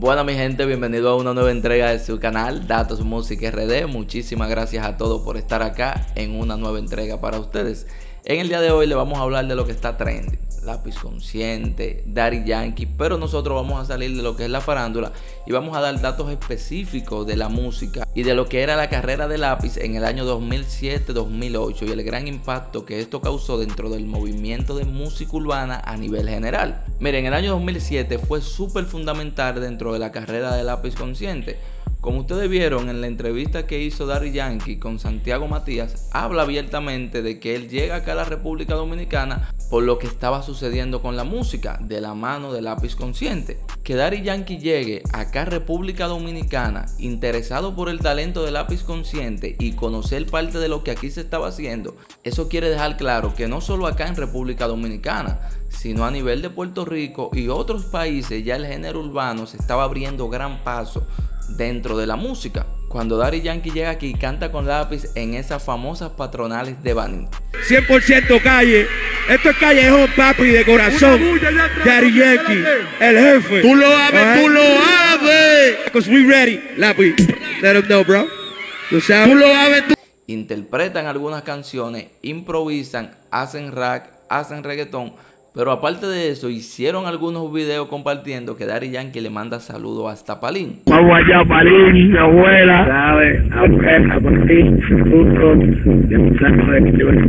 Bueno mi gente, bienvenido a una nueva entrega de su canal Datos Música RD. Muchísimas gracias a todos por estar acá en una nueva entrega para ustedes. En el día de hoy le vamos a hablar de lo que está trending. Lápiz Consciente, Daddy Yankee, pero nosotros vamos a salir de lo que es la farándula y vamos a dar datos específicos de la música y de lo que era la carrera de Lápiz en el año 2007-2008 y el gran impacto que esto causó dentro del movimiento de música urbana a nivel general. Miren, el año 2007 fue súper fundamental dentro de la carrera de Lápiz Consciente como ustedes vieron en la entrevista que hizo Daddy Yankee con Santiago Matías, habla abiertamente de que él llega acá a la República Dominicana por lo que estaba sucediendo con la música de la mano de lápiz consciente. Que Daddy Yankee llegue acá a República Dominicana interesado por el talento de lápiz consciente y conocer parte de lo que aquí se estaba haciendo, eso quiere dejar claro que no solo acá en República Dominicana, sino a nivel de Puerto Rico y otros países ya el género urbano se estaba abriendo gran paso dentro de la música. Cuando Daddy Yankee llega aquí, canta con lápiz en esas famosas patronales de Bani. 100% calle. Esto es callejón, papi, de corazón. Daddy Yankee, el jefe. Tú lo sabes, tú lo sabes. Because we ready. Lápiz, let them know, bro. Tú sabes. Tú lo sabes, tú. Interpretan algunas canciones, improvisan, hacen rap, hacen reggaetón pero aparte de eso, hicieron algunos videos compartiendo que Daddy Yankee le manda saludos hasta Palín. Vamos allá, Palín, mi abuela, ¿sabes? Abuela, por ti,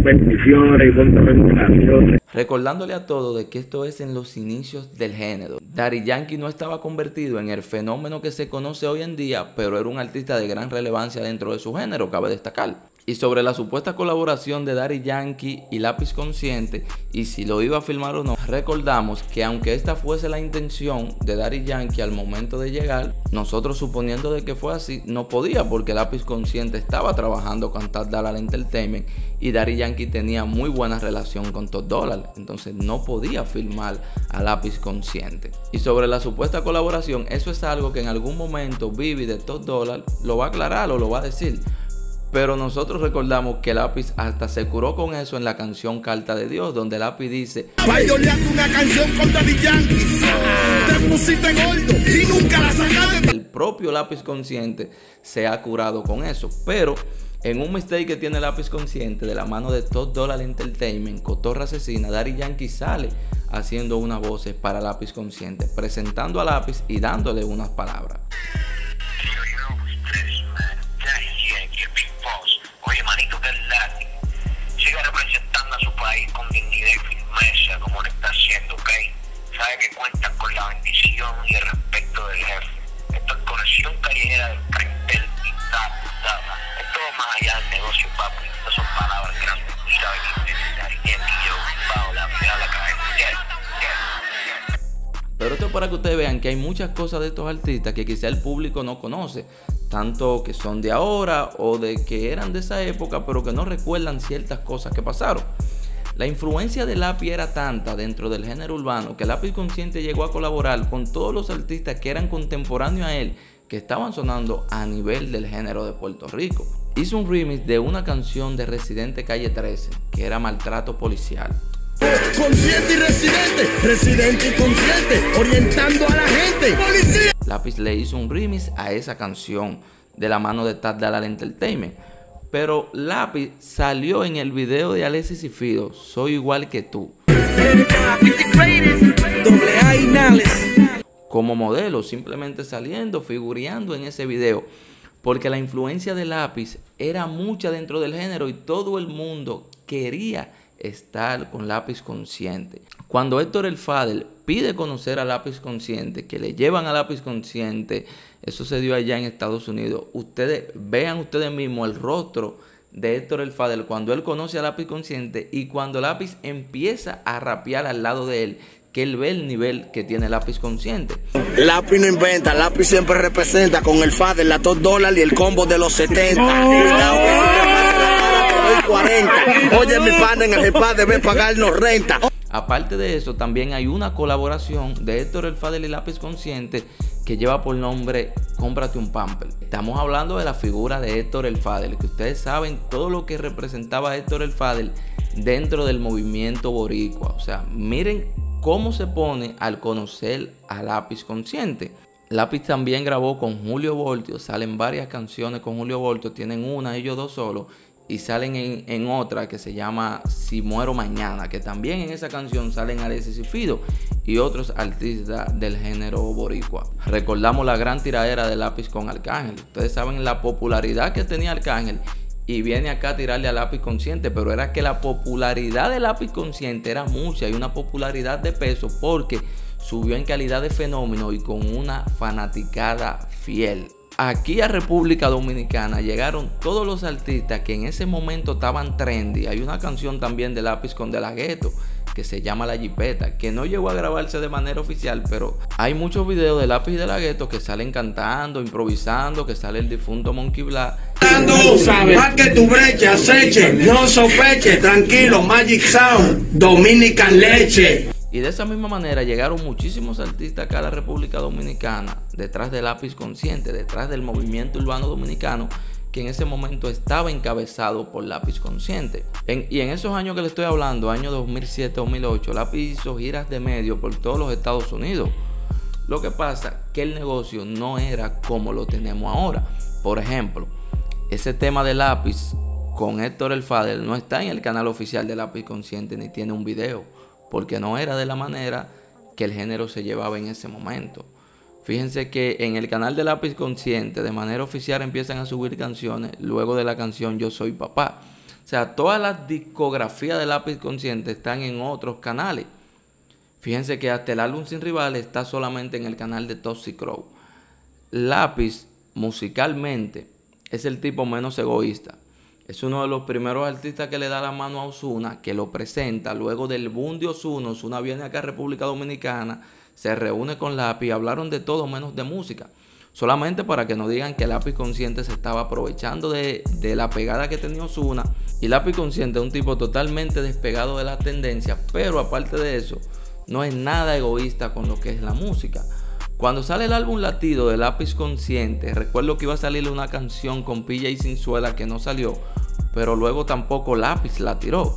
bendiciones y Recordándole a todos de que esto es en los inicios del género. Daddy Yankee no estaba convertido en el fenómeno que se conoce hoy en día, pero era un artista de gran relevancia dentro de su género, cabe destacar y sobre la supuesta colaboración de Daddy Yankee y Lápiz Consciente y si lo iba a filmar o no, recordamos que aunque esta fuese la intención de Daddy Yankee al momento de llegar, nosotros suponiendo de que fue así, no podía porque Lápiz Consciente estaba trabajando con Tad Dollar Entertainment y Daddy Yankee tenía muy buena relación con Todd Dollar, entonces no podía filmar a Lápiz Consciente. Y sobre la supuesta colaboración, eso es algo que en algún momento Vivi de Todd Dollar lo va a aclarar o lo va a decir pero nosotros recordamos que Lápiz hasta se curó con eso en la canción Carta de Dios, donde Lápiz dice: una canción con Daddy Yankee. Te pusiste gordo y nunca la sacaste. El propio Lápiz Consciente se ha curado con eso. Pero en un mistake que tiene Lápiz Consciente de la mano de Todd Dollar Entertainment, Cotorra Asesina, Daddy Yankee sale haciendo unas voces para Lápiz Consciente, presentando a Lápiz y dándole unas palabras. Son palabras que la cabeza. Pero esto es para que ustedes vean que hay muchas cosas de estos artistas que quizá el público no conoce, tanto que son de ahora o de que eran de esa época, pero que no recuerdan ciertas cosas que pasaron. La influencia de Lápiz era tanta dentro del género urbano que Lápiz Consciente llegó a colaborar con todos los artistas que eran contemporáneos a él, que estaban sonando a nivel del género de Puerto Rico. Hizo un remix de una canción de Residente Calle 13, que era Maltrato Policial. Consciente y residente, residente y consciente, orientando a la gente. ¡Policía! Lápiz le hizo un remix a esa canción de la mano de Tad Dalal Entertainment. Pero Lápiz salió en el video de Alexis y Fido, Soy igual que tú. Como modelo, simplemente saliendo, figureando en ese video. Porque la influencia de Lápiz era mucha dentro del género y todo el mundo quería estar con lápiz consciente. Cuando Héctor el Fadel pide conocer a lápiz consciente, que le llevan a lápiz consciente, eso se dio allá en Estados Unidos. Ustedes vean ustedes mismos el rostro de Héctor el Fadel cuando él conoce a lápiz consciente y cuando lápiz empieza a rapear al lado de él que él ve el nivel que tiene lápiz consciente. Lápiz no inventa, lápiz siempre representa con el Fadel, la 2 dólares y el combo de los 70. 40. Oye, mi padre en el padre debe pagarnos renta. Aparte de eso, también hay una colaboración de Héctor El Fadel y Lápiz Consciente que lleva por nombre Cómprate un Pamper. Estamos hablando de la figura de Héctor El Fadel, que ustedes saben todo lo que representaba Héctor El Fadel dentro del movimiento boricua. O sea, miren cómo se pone al conocer a Lápiz Consciente. Lápiz también grabó con Julio Voltio, salen varias canciones con Julio Voltio, tienen una, ellos dos solos, y salen en, otra que se llama Si Muero Mañana, que también en esa canción salen Alexis y Fido y otros artistas del género boricua. Recordamos la gran tiradera de Lápiz con Arcángel. Ustedes saben la popularidad que tenía Arcángel y viene acá a tirarle a lápiz consciente, pero era que la popularidad de lápiz consciente era mucha y una popularidad de peso porque subió en calidad de fenómeno y con una fanaticada fiel. Aquí a República Dominicana llegaron todos los artistas que en ese momento estaban trendy. Hay una canción también de Lápiz con De La Ghetto que se llama La Jipeta, que no llegó a grabarse de manera oficial, pero hay muchos videos de Lápiz de la Gueto que salen cantando, improvisando, que sale el difunto Monkey Black. Más que tu brecha, aceche, no sospeche, tranquilo, Magic Sound, Dominican Leche. Y de esa misma manera llegaron muchísimos artistas acá a la República Dominicana, detrás del lápiz consciente, detrás del movimiento urbano dominicano, que en ese momento estaba encabezado por Lápiz Consciente. y en esos años que le estoy hablando, año 2007-2008, Lápiz hizo giras de medio por todos los Estados Unidos. Lo que pasa que el negocio no era como lo tenemos ahora. Por ejemplo, ese tema de Lápiz con Héctor El Fader no está en el canal oficial de Lápiz Consciente ni tiene un video, porque no era de la manera que el género se llevaba en ese momento. Fíjense que en el canal de Lápiz Consciente de manera oficial empiezan a subir canciones luego de la canción Yo Soy Papá. O sea, todas las discografías de Lápiz Consciente están en otros canales. Fíjense que hasta el álbum Sin Rivales está solamente en el canal de Toxic. Lápiz, musicalmente, es el tipo menos egoísta. Es uno de los primeros artistas que le da la mano a Osuna, que lo presenta luego del boom de Osuna. Osuna viene acá a República Dominicana se reúne con Lápiz, hablaron de todo menos de música. Solamente para que no digan que Lápiz Consciente se estaba aprovechando de, la pegada que tenía Osuna. Y Lápiz Consciente es un tipo totalmente despegado de la tendencia, pero aparte de eso, no es nada egoísta con lo que es la música. Cuando sale el álbum latido de Lápiz Consciente, recuerdo que iba a salir una canción con Pilla y Sinzuela que no salió, pero luego tampoco Lápiz la tiró.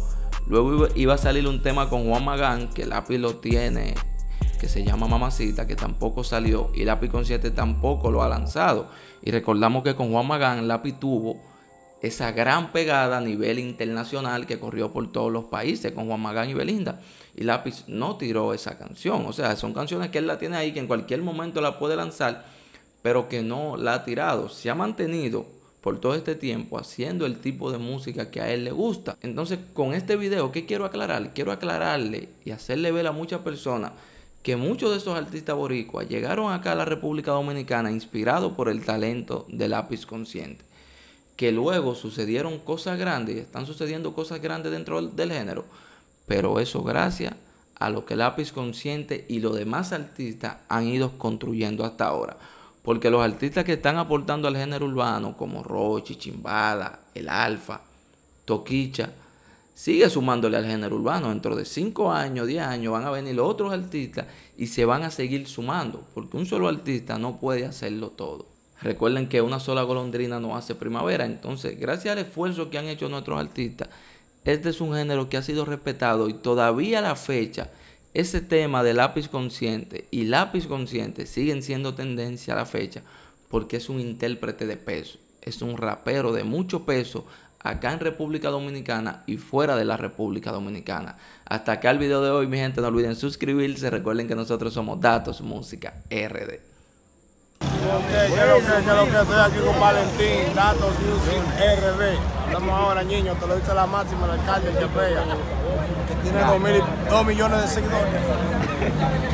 Luego iba a salir un tema con Juan Magán, que Lápiz lo tiene que se llama Mamacita, que tampoco salió, y Lápiz Consciente tampoco lo ha lanzado. Y recordamos que con Juan Magán, Lápiz tuvo esa gran pegada a nivel internacional que corrió por todos los países con Juan Magán y Belinda. Y Lápiz no tiró esa canción. O sea, son canciones que él la tiene ahí, que en cualquier momento la puede lanzar, pero que no la ha tirado. Se ha mantenido por todo este tiempo haciendo el tipo de música que a él le gusta. Entonces, con este video, ¿qué quiero aclarar? Quiero aclararle y hacerle ver a muchas personas que muchos de esos artistas boricuas llegaron acá a la República Dominicana inspirados por el talento de lápiz consciente. Que luego sucedieron cosas grandes, están sucediendo cosas grandes dentro del género, pero eso gracias a lo que lápiz consciente y los demás artistas han ido construyendo hasta ahora. Porque los artistas que están aportando al género urbano, como Rochi, Chimbala, El Alfa, Toquicha, sigue sumándole al género urbano. Dentro de 5 años, 10 años van a venir otros artistas y se van a seguir sumando, porque un solo artista no puede hacerlo todo. Recuerden que una sola golondrina no hace primavera, entonces gracias al esfuerzo que han hecho nuestros artistas, este es un género que ha sido respetado y todavía a la fecha ese tema de lápiz consciente y lápiz consciente siguen siendo tendencia a la fecha porque es un intérprete de peso, es un rapero de mucho peso acá en República Dominicana y fuera de la República Dominicana. Hasta acá el video de hoy, mi gente. No olviden suscribirse. Recuerden que nosotros somos Datos Música RD. lo que estoy aquí con Valentín, Datos Music RD. Ahora, niños, te lo dice la máxima, el alcalde de que tiene 2 millones de seguidores.